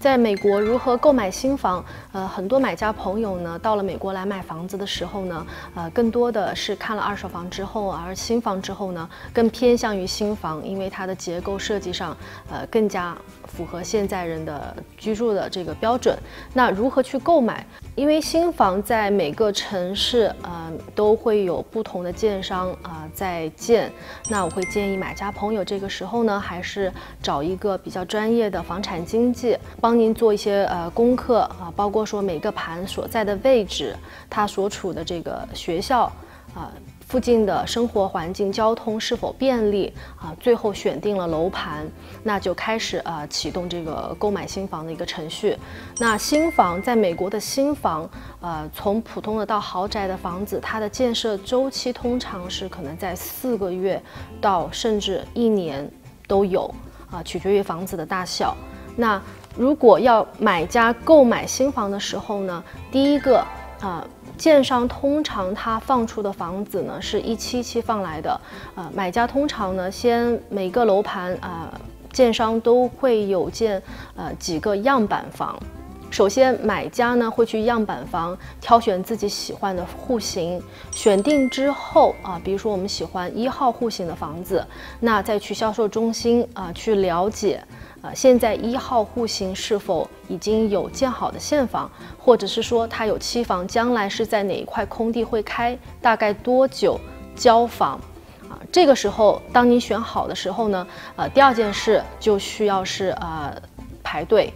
在美国如何购买新房？呃，很多买家朋友呢，到了美国来买房子的时候呢，呃，更多的是看了二手房之后，而新房之后呢，更偏向于新房，因为它的结构设计上，呃，更加符合现在人的居住的这个标准。那如何去购买？因为新房在每个城市，呃，都会有不同的建商啊在建。那我会建议买家朋友这个时候呢，还是找一个比较专业的房产经纪，帮您做一些呃功课啊，包括说每个盘所在的位置，它所处的这个学校啊。附近的生活环境、交通是否便利啊？最后选定了楼盘，那就开始呃启动这个购买新房的一个程序。那新房在美国的新房，呃，从普通的到豪宅的房子，它的建设周期通常是可能在四个月到甚至一年都有啊，取决于房子的大小。那如果要买家购买新房的时候呢，第一个啊。建商通常他放出的房子呢是一期期放来的，呃，买家通常呢先每个楼盘啊，建商都会有建呃几个样板房。首先，买家呢会去样板房挑选自己喜欢的户型，选定之后啊，比如说我们喜欢一号户型的房子，那再去销售中心啊去了解。啊，现在一号户型是否已经有建好的现房，或者是说它有期房，将来是在哪一块空地会开，大概多久交房？啊，这个时候当你选好的时候呢，呃，第二件事就需要是呃排队。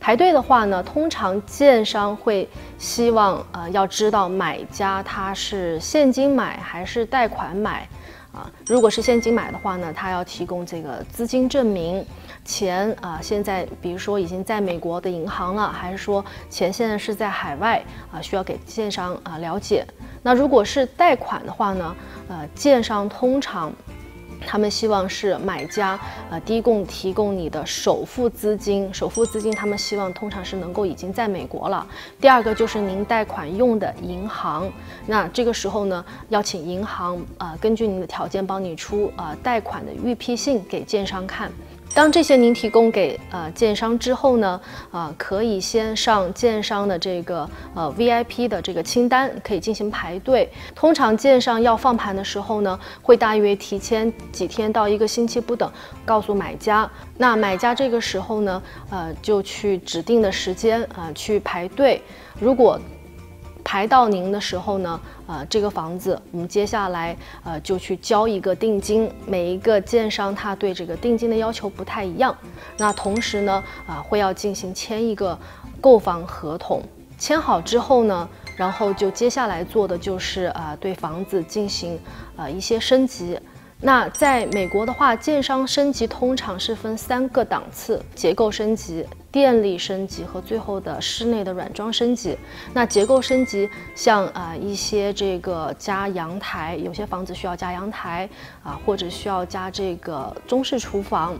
排队的话呢，通常建商会希望呃要知道买家他是现金买还是贷款买。啊，如果是现金买的话呢，他要提供这个资金证明。钱啊，现在比如说已经在美国的银行了，还是说钱现在是在海外啊？需要给建商啊了解。那如果是贷款的话呢？呃，建商通常他们希望是买家呃低供提供你的首付资金，首付资金他们希望通常是能够已经在美国了。第二个就是您贷款用的银行，那这个时候呢，要请银行啊根据您的条件帮你出啊贷款的预批信给建商看。当这些您提供给呃建商之后呢，啊，可以先上建商的这个呃 VIP 的这个清单，可以进行排队。通常建商要放盘的时候呢，会大约提前几天到一个星期不等，告诉买家。那买家这个时候呢，呃，就去指定的时间啊去排队。如果排到您的时候呢，呃，这个房子我们接下来呃就去交一个定金。每一个建商他对这个定金的要求不太一样。那同时呢，啊会要进行签一个购房合同。签好之后呢，然后就接下来做的就是啊对房子进行呃一些升级。那在美国的话，建商升级通常是分三个档次：结构升级。电力升级和最后的室内的软装升级，那结构升级像啊一些这个加阳台，有些房子需要加阳台啊，或者需要加这个中式厨房，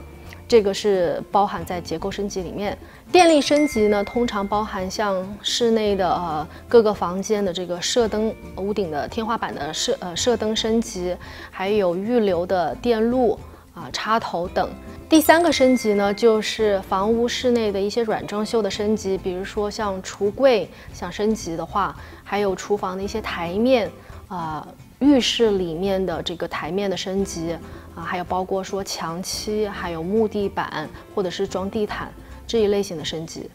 这个是包含在结构升级里面。电力升级呢，通常包含像室内的呃各个房间的这个射灯、屋顶的天花板的射呃射灯升级，还有预留的电路啊插头等。第三个升级呢，就是房屋室内的一些软装修的升级，比如说像橱柜想升级的话，还有厨房的一些台面，啊，浴室里面的这个台面的升级，啊，还有包括说墙漆，还有木地板或者是装地毯这一类型的升级。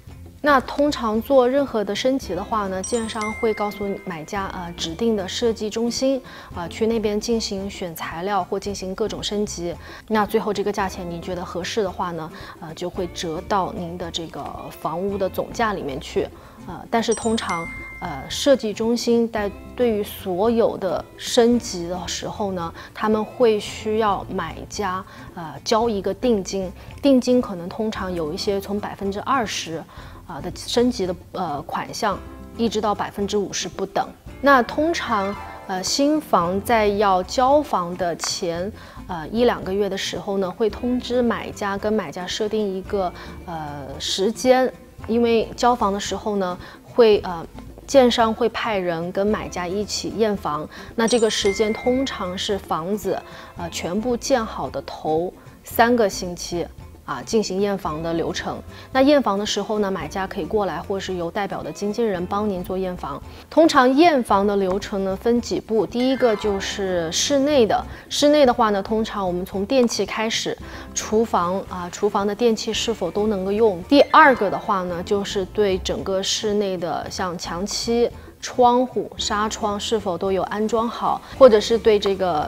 那通常做任何的升级的话呢，建商会告诉买家呃，指定的设计中心啊，去那边进行选材料或进行各种升级。那最后这个价钱您觉得合适的话呢，呃，就会折到您的这个房屋的总价里面去。呃，但是通常呃，设计中心在对于所有的升级的时候呢，他们会需要买家呃交一个定金，定金可能通常有一些从百分之二十。啊的升级的呃款项，一直到百分之五十不等。那通常呃新房在要交房的前呃一两个月的时候呢，会通知买家跟买家设定一个呃时间，因为交房的时候呢，会呃建商会派人跟买家一起验房。那这个时间通常是房子呃全部建好的头三个星期。啊进行验房的流程。那验房的时候呢，买家可以过来，或是由代表的经纪人帮您做验房。通常验房的流程呢分几步，第一个就是室内的，室内的话呢，通常我们从电器开始，厨房啊，厨房的电器是否都能够用。第二个的话呢，就是对整个室内的像墙漆。窗户、纱窗是否都有安装好，或者是对这个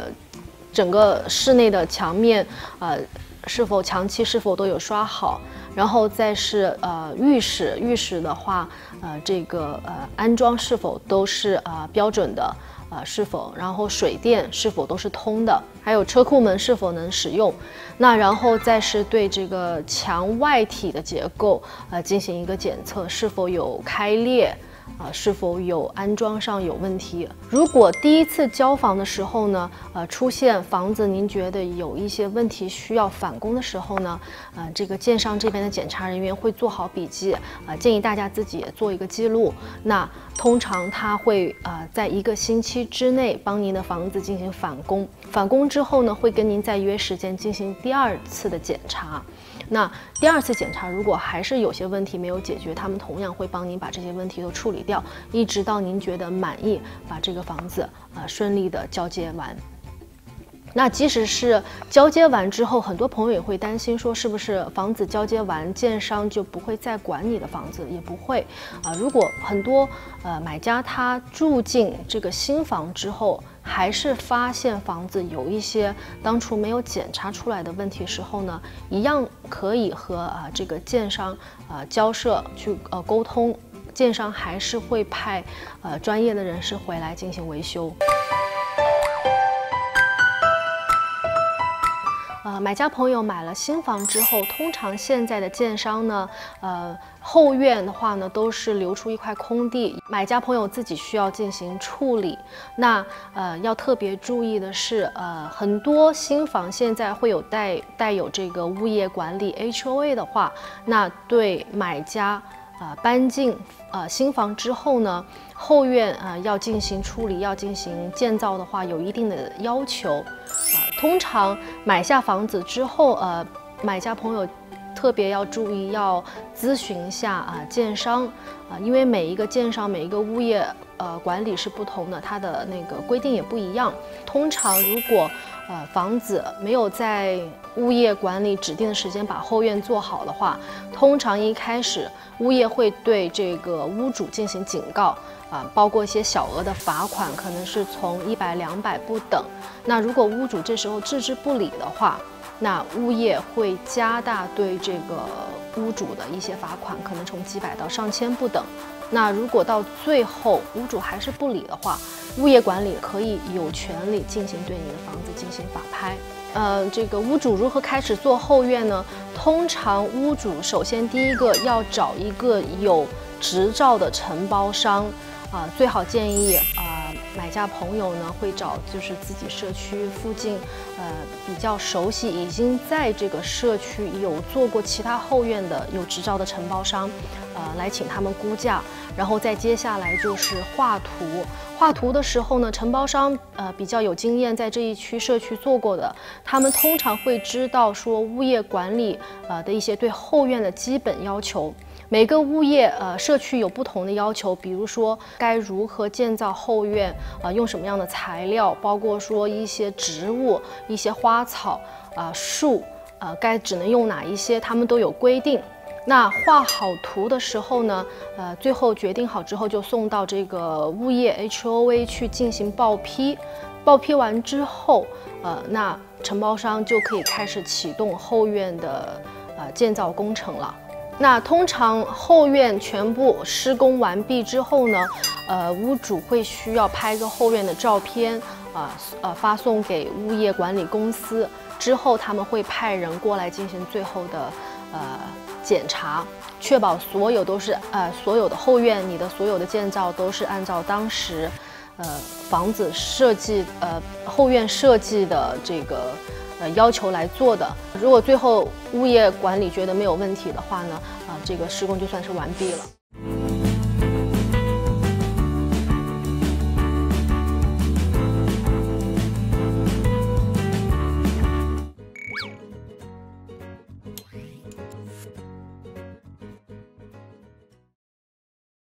整个室内的墙面，呃，是否墙漆是否都有刷好？然后再是呃浴室，浴室的话，呃，这个呃安装是否都是啊标准的？啊，是否？然后水电是否都是通的？还有车库门是否能使用？那然后再是对这个墙外体的结构，呃，进行一个检测，是否有开裂？啊，是否有安装上有问题？如果第一次交房的时候呢，呃，出现房子您觉得有一些问题需要返工的时候呢，呃，这个建商这边的检查人员会做好笔记，啊，建议大家自己也做一个记录。那通常他会啊，在一个星期之内帮您的房子进行返工，返工之后呢，会跟您再约时间进行第二次的检查。那第二次检查，如果还是有些问题没有解决，他们同样会帮您把这些问题都处理掉，一直到您觉得满意，把这个房子啊顺利的交接完。那即使是交接完之后，很多朋友也会担心说，是不是房子交接完，建商就不会再管你的房子？也不会啊。如果很多呃买家他住进这个新房之后，还是发现房子有一些当初没有检查出来的问题时候呢，一样可以和啊这个建商啊交涉去呃沟通，建商还是会派呃专业的人士回来进行维修。呃，买家朋友买了新房之后，通常现在的建商呢，呃，后院的话呢，都是留出一块空地，买家朋友自己需要进行处理。那呃，要特别注意的是，呃，很多新房现在会有带带有这个物业管理 HOA 的话，那对买家啊搬进呃新房之后呢，后院啊要进行处理，要进行建造的话，有一定的要求。通常买下房子之后，呃，买家朋友特别要注意，要咨询一下啊，建商啊，因为每一个建商、每一个物业呃管理是不同的，它的那个规定也不一样。通常如果呃房子没有在物业管理指定的时间把后院做好的话，通常一开始物业会对这个屋主进行警告。啊，包括一些小额的罚款，可能是从一百、两百不等。那如果屋主这时候置之不理的话，那物业会加大对这个屋主的一些罚款，可能从几百到上千不等。那如果到最后屋主还是不理的话，物业管理可以有权利进行对你的房子进行法拍。呃，这个屋主如何开始做后院呢？通常屋主首先第一个要找一个有执照的承包商。啊，最好建议啊，买家朋友呢会找就是自己社区附近，呃，比较熟悉，已经在这个社区有做过其他后院的有执照的承包商，呃，来请他们估价，然后再接下来就是画图。画图的时候呢，承包商呃比较有经验，在这一区社区做过的，他们通常会知道说物业管理呃的一些对后院的基本要求。每个物业呃社区有不同的要求，比如说该如何建造后院啊，用什么样的材料，包括说一些植物、一些花草啊树啊，该只能用哪一些，他们都有规定。那画好图的时候呢，呃，最后决定好之后就送到这个物业 HOA 去进行报批。报批完之后，呃，那承包商就可以开始启动后院的呃建造工程了。那通常后院全部施工完毕之后呢，呃，屋主会需要拍个后院的照片，啊呃，发送给物业管理公司，之后他们会派人过来进行最后的呃检查，确保所有都是呃所有的后院你的所有的建造都是按照当时呃房子设计呃后院设计的这个。呃，要求来做的。如果最后物业管理觉得没有问题的话呢，啊，这个施工就算是完毕了。